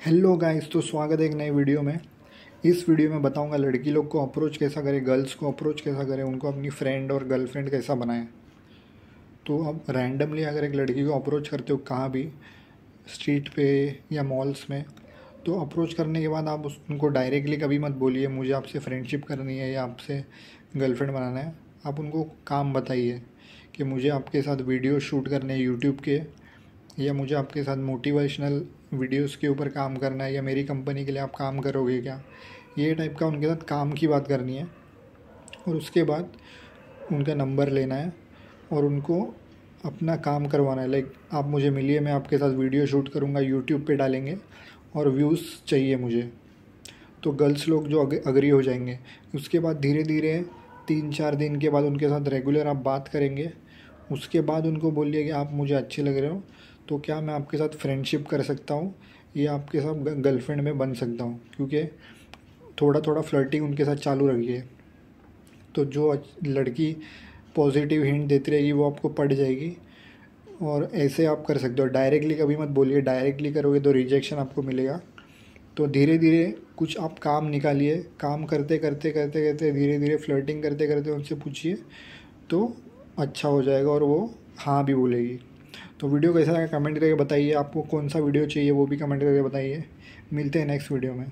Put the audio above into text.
Hello guys तो स्वागत है एक नई वीडियो में। इस वीडियो में बताऊँगा लड़की लोग को अप्रोच कैसा करें गर्ल्स को अप्रोच कैसा करें, उनको अपनी फ्रेंड और गर्लफ्रेंड कैसा बनाएँ। तो अब रैंडमली अगर एक लड़की को अप्रोच करते हो कहाँ भी स्ट्रीट पे या मॉल्स में तो अप्रोच करने के बाद आप उनको डायरेक्टली कभी मत बोलिए, मुझे आपसे फ्रेंडशिप करनी है या आपसे गर्लफ्रेंड बनाना है। आप उनको काम बताइए कि मुझे आपके साथ वीडियो शूट करने हैं यूट्यूब के या मुझे आपके साथ मोटिवेशनल वीडियोस के ऊपर काम करना है या मेरी कंपनी के लिए आप काम करोगे क्या? ये टाइप का उनके साथ काम की बात करनी है। और उसके बाद उनका नंबर लेना है और उनको अपना काम करवाना है। लाइक आप मुझे मिलिए, मैं आपके साथ वीडियो शूट करूँगा यूट्यूब पे डालेंगे और व्यूज़ चाहिए मुझे। तो गर्ल्स लोग जो अग्री हो जाएँगे। उसके बाद धीरे धीरे तीन चार दिन के बाद उनके साथ रेगुलर आप बात करेंगे। उसके बाद उनको बोलिए कि आप मुझे अच्छे लग रहे हो तो क्या मैं आपके साथ फ्रेंडशिप कर सकता हूँ? या आपके साथ गर्लफ्रेंड में बन सकता हूँ, क्योंकि थोड़ा थोड़ा फ्लर्टिंग उनके साथ चालू रखिए तो जो लड़की पॉजिटिव हिंट देती रहेगी, वो आपको पड़ जाएगी। और ऐसे आप कर सकते हो। डायरेक्टली कभी मत बोलिए। डायरेक्टली करोगे तो रिजेक्शन आपको मिलेगा। तो धीरे धीरे कुछ आप काम निकालिए। काम करते करते करते करते धीरे धीरे फ्लर्टिंग करते करते उनसे पूछिए तो अच्छा हो जाएगा और वो हाँ भी बोलेगी। तो वीडियो कैसा लगा? कमेंट करके बताइए। आपको कौन सा वीडियो चाहिए, वो भी कमेंट करके बताइए। मिलते हैं नेक्स्ट वीडियो में।